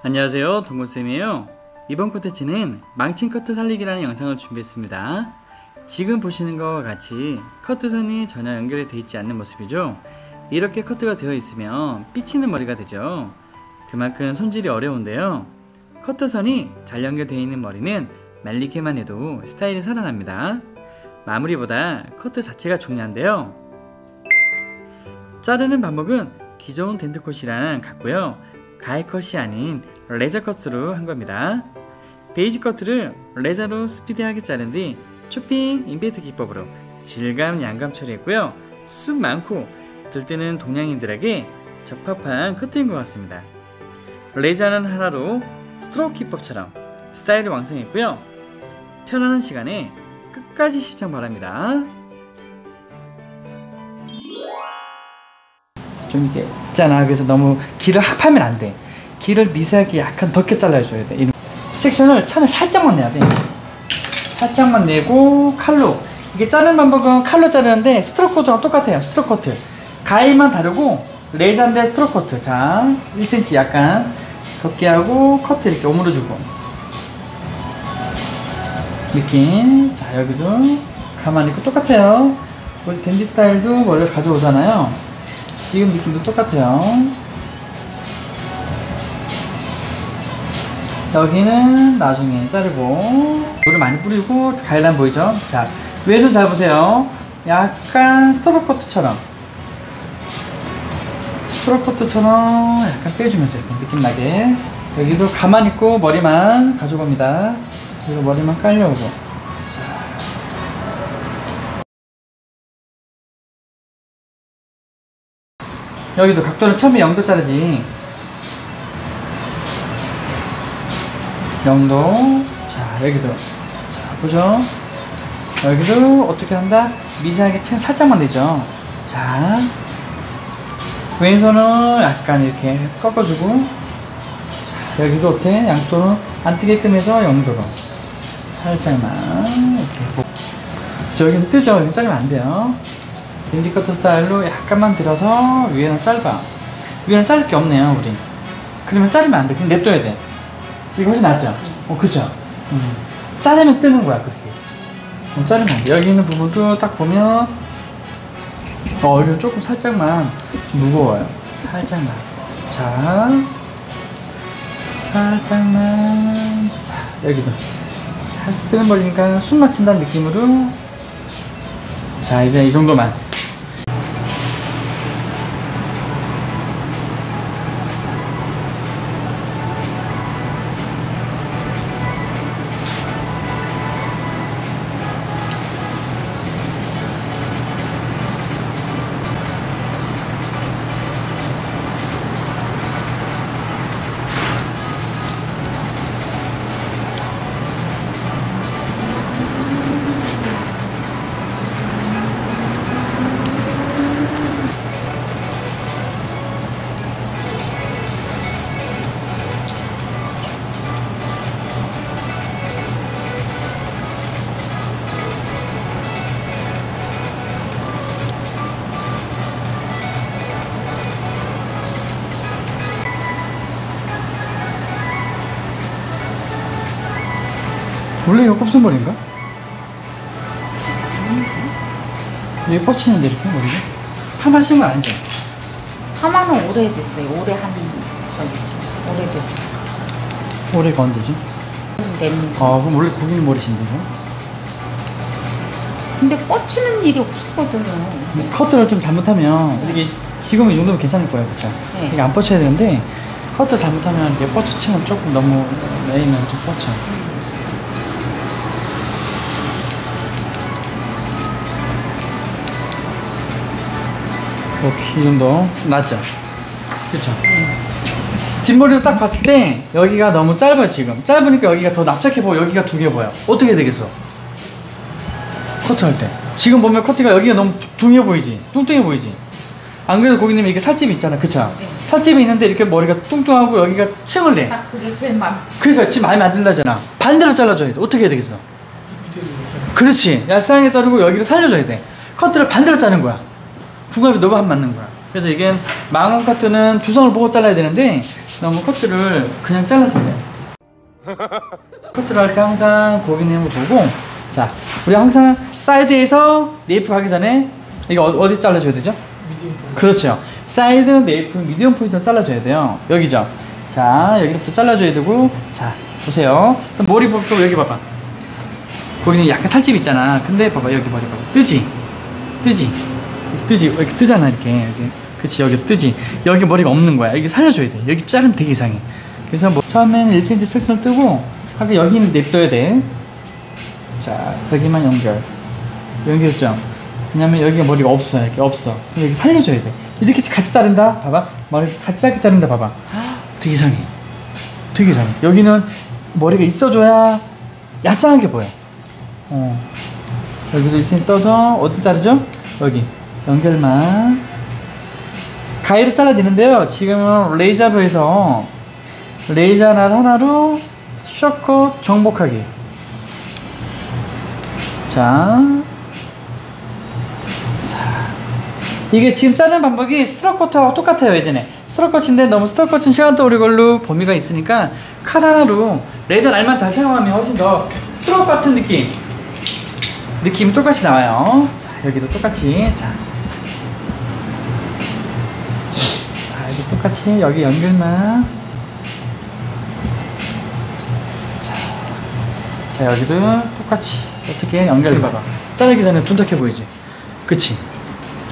안녕하세요 동굴쌤이에요. 이번 콘텐츠는 망친 커트 살리기라는 영상을 준비했습니다. 지금 보시는 것과 같이 커트선이 전혀 연결이 되어 있지 않는 모습이죠? 이렇게 커트가 되어 있으면 삐치는 머리가 되죠. 그만큼 손질이 어려운데요. 커트선이 잘 연결되어 있는 머리는 말리기만 해도 스타일이 살아납니다. 마무리보다 커트 자체가 중요한데요. 자르는 방법은 기존 댄디컷이랑 같고요 가위 컷이 아닌 razor 컷으로 한 겁니다. basic 커트를 razor로 스피디하게 자른 뒤 chopping 인베이트 기법으로 질감 양감 처리했고요. 숱 많고 들뜨는 동양인들에게 적합한 커트인 것 같습니다. razor는 하나로 스트로크 기법처럼 스타일을 완성했고요. 편안한 시간에 끝까지 시청 바랍니다. 좀 이렇게 있잖아. 그래서 너무 길을 확 파면 안 돼. 길을 미세하게 약간 덮게 잘라줘야 돼. 이 섹션을 처음에 살짝만 내야 돼. 살짝만 내고 칼로 이게 자르는 방법은 칼로 자르는데 스트로크 커트랑 똑같아요. 스트로크 커트. 가위만 다르고 razor인데 스트로크 커트. 자, 1cm 약간 덮게 하고 커트 이렇게 오므려주고 느낌. 자, 여기도 가만히 있고 똑같아요. 우리 댄디 스타일도 머리를 가져오잖아요. 지금 느낌도 똑같아요. 여기는 나중에 자르고 물을 많이 뿌리고 가일란 보이죠? 자 위에서 잘 보세요. 약간 스트로크 커트처럼 약간 빼주면서 이렇게 느낌 나게 여기도 가만히 있고 머리만 가져갑니다. 그리고 머리만 깔려오고 여기도 각도는 처음에 0도 자르지. 0도. 자 여기도. 자 보죠. 여기도 어떻게 한다? 미세하게 참 살짝만 내죠. 자 왼손은 약간 이렇게 꺾어주고. 자 여기도 어때? 양도는 안 뜨게끔 해서 0도로. 살짝만 이렇게. 저기는 뜨죠. 여기 자르면 안 돼요 빈디커트 스타일로 약간만 들어서 위에는 짧아. 위에는 자를 게 없네요 우리. 그러면 자르면 안돼. 그냥 냅둬야 돼. 이게 훨씬 낫죠? 어 그죠? 음. 자르면 뜨는 거야 그렇게. 어, 자르면 여기 있는 부분도 딱 보면 어 여기는 조금 살짝만 무거워요. 살짝만. 자 살짝만. 자 여기도. 살짝 뜨는 버리니까 숨 맞춘다는 느낌으로. 자 이제 이 정도만 곱슬 머리인가? 여기 뻗치는데 이렇게 머리가? 파마신 건 아니죠? 파마는 오래됐어요. 올해 한 저기 오래됐어요. 올해가 언제지? 냈는데. 아 그럼 원래 고객님 머리신데 요? 근데 뻗치는 일이 없었거든요. 뭐 커트를 좀 잘못하면 이게 지금은 이 정도면 괜찮을 거예요 그쵸? 네. 이게 안 뻗쳐야 되는데 커트 잘못하면 이게 뻗쳐치면 조금 너무 내리면 좀 뻗쳐 오케이 이 정도 낫죠? 그쵸? 뒷머리를 딱 봤을 때 여기가 너무 짧아요 지금 짧으니까 여기가 더 납작해 보여 여기가 두 개 보여 어떻게 되겠어? 커트할 때 지금 보면 커트가 여기가 너무 둥해 보이지 뚱뚱해 보이지 안 그래도 고객님 이렇게 살집이 있잖아 그쵸? 네. 살집이 있는데 이렇게 머리가 뚱뚱하고 여기가 층을 내딱 그게 제일 맘. 그래서 지금 마음에 안 든다잖아 반대로 잘라줘야 돼 어떻게 해야 되겠어? 그렇지 얄쌍하게 자르고 여기를 살려줘야 돼 커트를 반대로 자른 거야 궁합이 너무 안 맞는 거야 그래서 이게 망친 커트는 두상을 보고 잘라야 되는데 너무 커트를 그냥 잘라서 돼요. 커트를 할 때 항상 고객님을 보고 자 우리 항상 사이드에서 nape 가기 전에 이거 어- 어디 잘라줘야 되죠? 그렇죠. 사이드 nape 미디엄 포인트로 잘라줘야 돼요. 여기죠. 자 여기부터 잘라줘야 되고 자 보세요. 머리 볼고 여기 봐봐. 거기는 약간 살집 있잖아. 근데 봐봐 여기 머리 봐봐. 뜨지? 뜨지? 뜨지? 이렇게 뜨잖아 이렇게. 여기. 그치 여기 뜨지? 여기 머리가 없는 거야. 여기 살려줘야 돼. 여기 자르면 되게 이상해. 그래서 뭐 처음에는 1cm 섹션을 뜨고 하고 여기는 냅둬야 돼. 자 여기만 연결. 연결점. 왜냐면 여기가 머리가 없어. 이렇게 없어. 여기 살려줘야 돼. 이렇게 같이 자른다. 봐봐. 머리 같이 짧게 자른다. 봐봐. 되게 이상해. 되게 이상해. 여기는 머리가 있어줘야 야쌍하게 보여. 어. 여기도 이렇게 떠서 어디 자르죠? 여기 연결만. 가위로 잘라지는데요. 지금은 레이저로 해서 레이저 날 하나로 셔컷 정복하기. 자, 자, 이게 지금 자르는 방법이 스트로크 커트하고 똑같아요 예전에. 스트로크 커트인데 너무 스트로크 커트는 시간도 오래 걸리고 범위가 있으니까 칼 하나로 razor 날만 잘 사용하면 훨씬 더 스트로크 같은 느낌. 느낌 똑같이 나와요. 자 여기도 똑같이. 자, 똑같이 여기 연결만. 자, 자 여기도 똑같이 어떻게 연결 봐봐. 자르기 전에 둔탁해 보이지? 그치?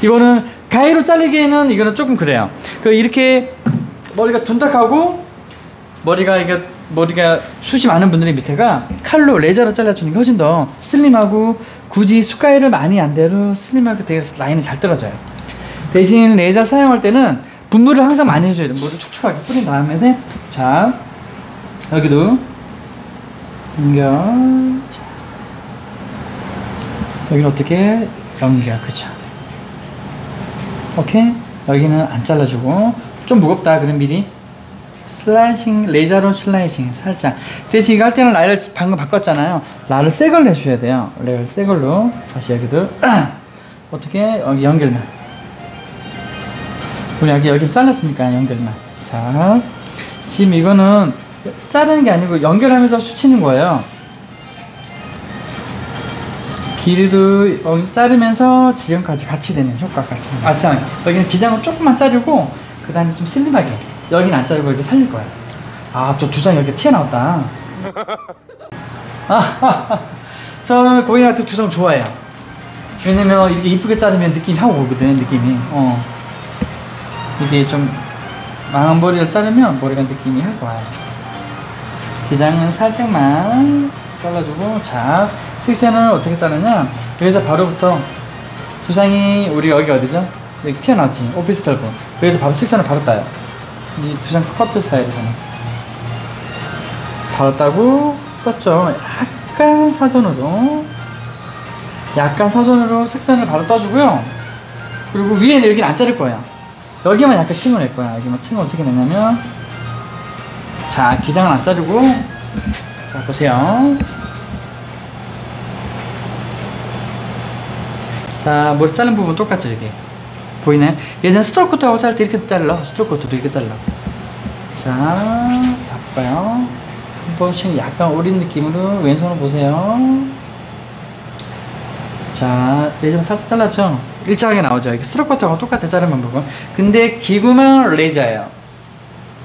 이거는 가위로 자르기에는 이거는 조금 그래요. 그 이렇게 머리가 둔탁하고 머리가 이게 머리가 숱이 많은 분들의 밑에가 칼로 레저로 잘라주는 게 훨씬 더 슬림하고 굳이 숟가위를 많이 안 대도 슬림하게 되게 라인이 잘 떨어져요. 대신 레저 사용할 때는 분무를 항상 많이 해줘야 돼요 물을 촉촉하게 뿌린 다음에 자 여기도. 연결. 자. 여기는 어떻게? 연결. 그쵸. 오케이. 여기는 안 잘라주고. 좀 무겁다. 그럼 미리 슬라이싱 레이저로 슬라이싱 살짝. 대신 이거 할 때는 라를 방금 바꿨잖아요. 라를 새 걸로 해주셔야 돼요. 라를 새 걸로. 다시 여기도. 어떻게? 여기 연결만 우리 여기 여기 잘랐으니까 연결만 자 지금 이거는 자르는 게 아니고 연결하면서 수치는 거예요. 길이도 여기 자르면서 지금까지 같이 되는 효과까지. 아싸. 여기는 기장을 조금만 자르고 그 다음에 좀 슬림하게 여기는 안 자르고 여기 살릴 거야 아저 두 장 여기 튀어나왔다. 저 고객한테 두장 좋아해요. 왜냐면 이렇게 이쁘게 자르면 느낌이 하고 오거든 느낌이. 어 이게 좀 망한 머리를 자르면 머리가 느낌이 하고 와요. 기장은 살짝만 잘라주고 자 섹션을 어떻게 자르냐? 여기서 바로부터 두 장이 우리 여기 어디죠? 여기 튀어나왔지 오피스텔 분 여기서 바로 섹션을 바로 따요. 이두장 커트 스타일에서는 바로 따고 떴죠. 약간 사선으로. 약간 사선으로 섹션을 바로 떠주고요. 그리고 위에는 여기는 안 자를 거예요 여기만 약간 층을 낼 거야. 여기만 층을 어떻게 내냐면 자 기장은 안 자르고 자 보세요. 자 머리 자른 부분 똑같죠 여기 보이나요? 예전 스트로크트하고 자를 때 이렇게 잘라. 스트로크트도 이렇게 잘라. 자 바꿔요. 한 번씩 약간 오린 느낌으로 왼손을 보세요. 자 예전 살짝 잘랐죠? 일정하게 나오죠. 이게 스트로크 커트하고 똑같아 자른 방법은. 근데 기구만 razor예요.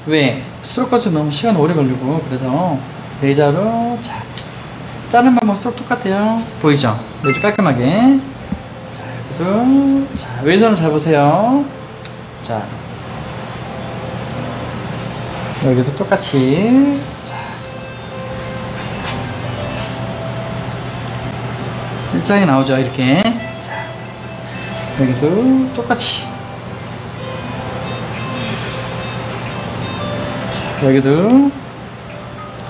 왜? 스트로크 커트 너무 시간 오래 걸리고 그래서 razor로 자 자른 방법 스트로크 똑같아요. 보이죠? razor 깔끔하게. 자 여기도 자 왼손을 잘 보세요. 자 여기도 똑같이. 자 일자하게 나오죠 이렇게. 자 여기도 똑같이. 자 여기도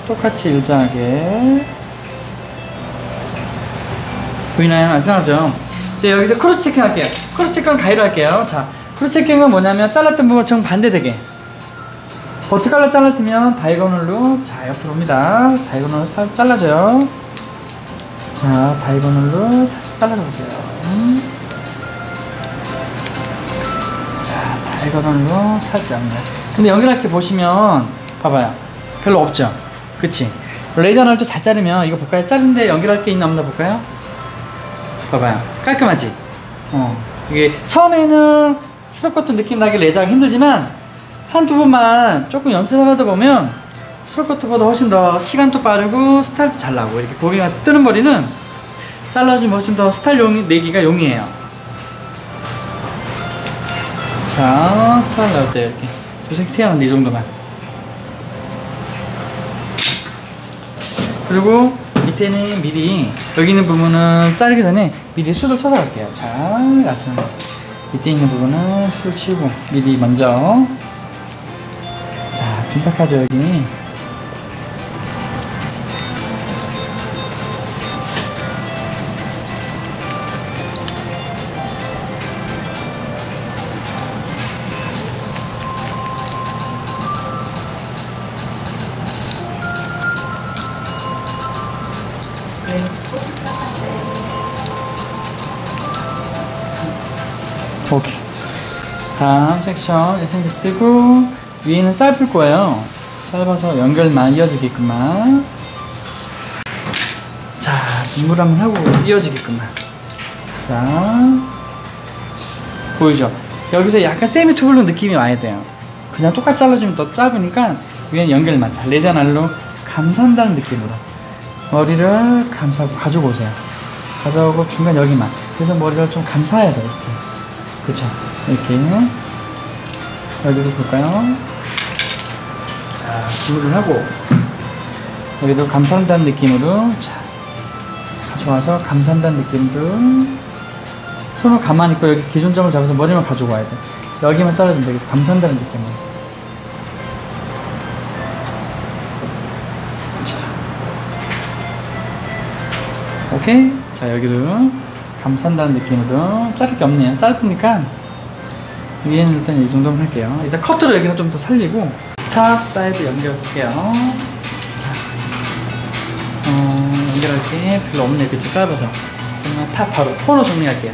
똑같이 일정하게. 보이나요? 아시죠? 이제 여기서 cross checking 할게요. cross checking은 가위로 할게요. 자 cross checking은 뭐냐면 잘랐던 부분 정 반대되게. 버티칼로 잘랐으면 diagonal로 자 옆으로 옵니다. diagonal로 살 잘라줘요. 자 diagonal로 살짝 잘라볼게요 이거로 살짝. 근데 연결할 게 보시면 봐봐요. 별로 없죠. 그치? razor 날도 잘 자르면 이거 볼까요? 자른데 연결할 게 있나 없나 볼까요? 봐봐요. 깔끔하지? 어. 이게 처음에는 스트로크 같은 느낌 나게 razor가 힘들지만 한두 번만 조금 연습하다 보면 스트로크 커트보다 훨씬 더 시간도 빠르고 스타일도 잘 나고 이렇게 고기가 뜨는 머리는 잘라주면 훨씬 더 스타일 용, 내기가 용이해요. 자, 스타일 나올 때 이렇게 두상 튀어나온데 이 정도만. 그리고 밑에는 미리 여기 있는 부분은 자르기 전에 미리 숱을 쳐서 갈게요. 자, 가슴 밑에 있는 부분은 숱을 치고 미리 먼저 자, 둔탁하죠 여기. 섹션 에센스 뜨고 위에는 짧을 거예요. 짧아서 연결만 이어지게끔만. 자, 물한번 하고 이어지게끔만. 자, 보이죠? 여기서 약간 세미 투블로 느낌이 와야 돼요. 그냥 똑같이 잘라주면 더 짧으니까 위에 연결만 잘 레자 날로 감싼다는 느낌으로 머리를 감싸고 가지고 오세요. 가져오고 중간 여기만. 그래서 머리를 좀 감싸야 돼요. 이렇게. 이렇게 여기도 볼까요? 자 구분을 하고 여기도 감싼다는 느낌으로 자 가져와서 감싼다는 느낌으로. 손을 가만히 있고 여기 기준점을 잡아서 머리만 가지고 와야 돼. 여기만 잘라주면 되겠어. 감싼다는 느낌으로. 자. 오케이? 자 여기도 감싼다는 느낌으로. 자를 게 없네요. 짧으니까 위에는 일단 이 정도만 할게요. 일단 커트로 여기는 좀 더 살리고 top 사이드 연결 볼게요. 어, 연결할 게 별로 없네. 그쵸? 짧아서. 그러면 top 바로 코너 정리할게요.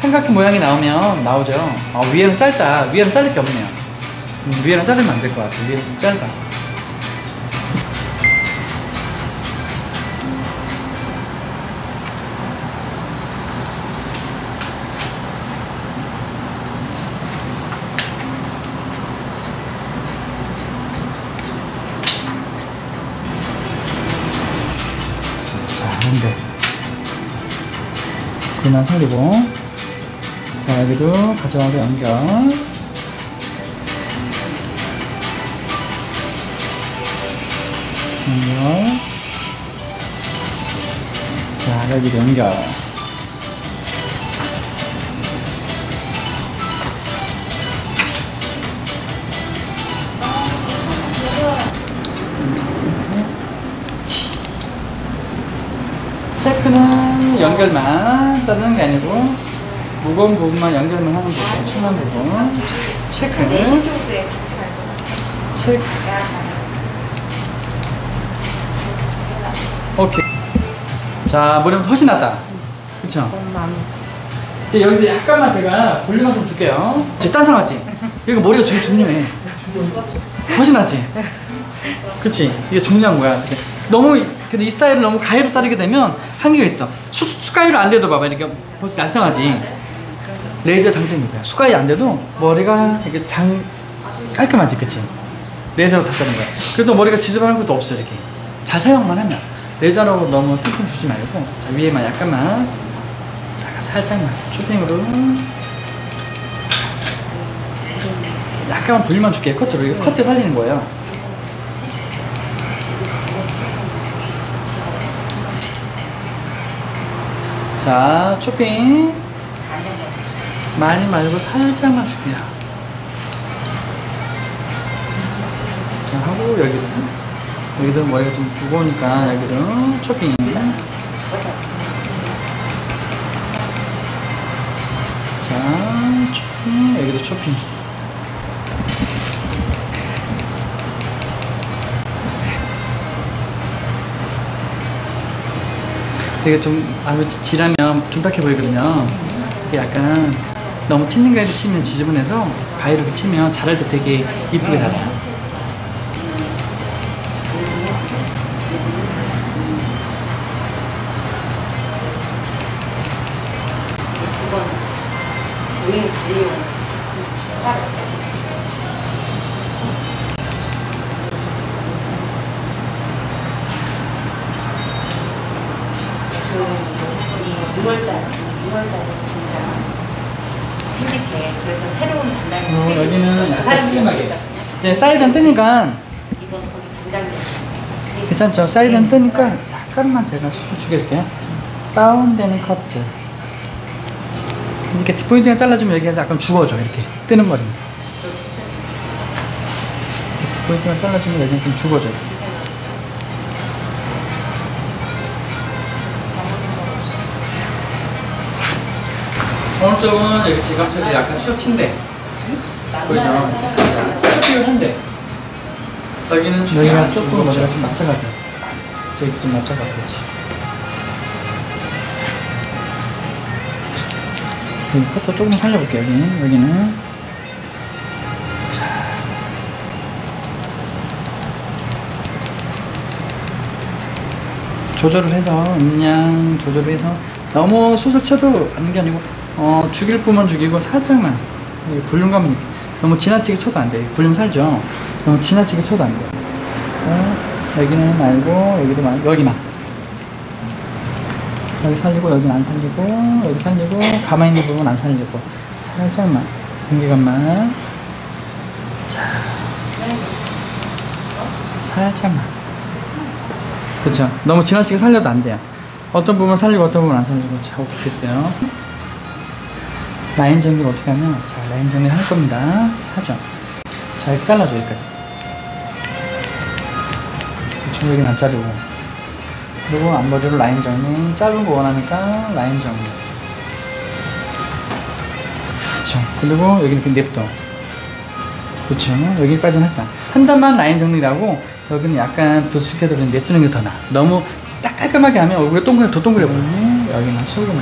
삼각형 모양이 나오면 나오죠. 어, 위에는 짧다. 위에는 자를 게 없네요. 음, 위에는 자르면 안 될 것 같아. 위에는 좀 짧아. 그만 살리고. 자 여기도 가져와서 연결. 연결. 자 여기도 연결. 체크는 연결만 자르는 게 아니고 무거운 부분만 연결만 하는 부분, 중요한 부분 체크는 체크 오케이 자 머리는 훨씬 낫다 그쵸? 이제 여기서 약간만 제가 볼륨만 좀 줄게요 제 딴상 맞지? 이거 머리가 되게 중요해 훨씬 낫지? 그치? 이게 중요한 거야. 너무 근데 이 스타일을 너무 가위로 자르게 되면 한계가 있어. 수, 수가위로 안 돼도 봐봐. 이렇게 벌써 얄쌍하지? 레이저 뭐야 수가위 안 돼도 머리가 이렇게 장 깔끔하지 그치? 레이저로 다 자른 거야. 그래도 머리가 지저분한 것도 없어 이렇게. 잘 사용만 하면. 레이저로 너무 핑핑 주지 말고 자 위에만 약간만. 자 살짝만 초핑으로. 약간만 불만 줄게. 커트로. 이거 커트 살리는 거예요 자 초핑. 많이 말고 살짝만 줄게요. 자 하고 여기도. 여기도 머리가 좀 무거우니까 여기도 초핑. 자 초핑. 여기도 초핑 되게 좀 아주 지라면 둔탁해 보이거든요. 약간 너무 튀는 가위로 치면 지저분해서 가위로 치면 자랄 때 되게 이쁘게 자라요. 그 6월달, 6월달에 진짜 생각해. 그래서 새로운 그리고 어, 여기는 약간 슬림하게. 이제 사이드는 뜨니까 이번 거기 단장님. 괜찮죠? 사이드는 뜨니까 약간만 제가 수술 죽여줄게요. 다운되는 커트. 이렇게 뒷포인트가 잘라주면 여기가 약간 죽어져 이렇게 뜨는 머리. 뒷포인트가 잘라주면 여기는 좀 죽어져. 오른쪽은 여기 지갑처리 약간 수치인데 보이죠? 살짝 필요한데 여기는 여기가 조금 머리가 좀 납작하죠. 저기 좀 납작하고 그렇지. 여기 커터 조금 살려볼게요. 여기는 여기는 자 조절을 해서 음량 조절을 해서 너무 숱을 쳐도 하는 게 아니고 어 죽일 부분 죽이고 살짝만. 이 볼륨감은 너무 지나치게 쳐도 안 돼. 볼륨 살죠. 너무 지나치게 쳐도 안 돼. 자 여기는 말고 여기도 말 여기만. 여기 살리고 여기는 안 살리고 여기 살리고 가만히 있는 부분 안 살리고. 살짝만. 공기감만. 자. 살짝만. 그렇죠. 너무 지나치게 살려도 안 돼요. 어떤 부분 살리고 어떤 부분 안 살리고. 자 오케이 됐어요 라인 정리를 어떻게 하면 자 라인 정리 할 겁니다. 하죠 자 이렇게 잘라줘 여기까지. 그렇죠 여기는 안 자르고. 그리고 앞머리로 라인 정리 짧은 거 원하니까 라인 정리 그렇죠 그리고 여기는 그냥 냅둬. 그렇죠 여기까지는 하지 마 한 단만 라인 정리라고 여기는 약간 부스케도 그냥 냅두는 게 더 나아. 너무 딱 깔끔하게 하면 얼굴에 동그랗 더 동그래 보여 여기는 소금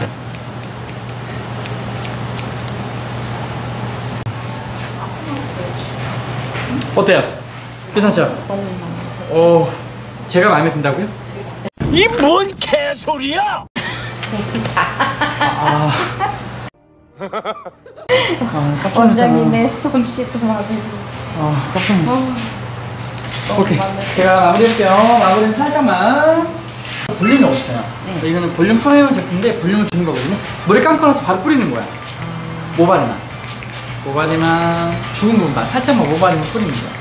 어때요? 괜찮죠? 오 제가 마음에 든다고요? 이 뭔 개소리야! 아, 아 깜짝 원장님의 솜씨도 마음에 들어. 아 깜짝 놀랐어 너무 오케이. 제가 마무리할게요 마무리는 살짝만 볼륨이 없어요 네. 이거는 볼륨 primer 제품인데 볼륨을 주는 거거든요 물에 감고 나서 바로 뿌리는 거야 모발에만 모발에만 죽은 부분만 살짝만 뿌리는 거야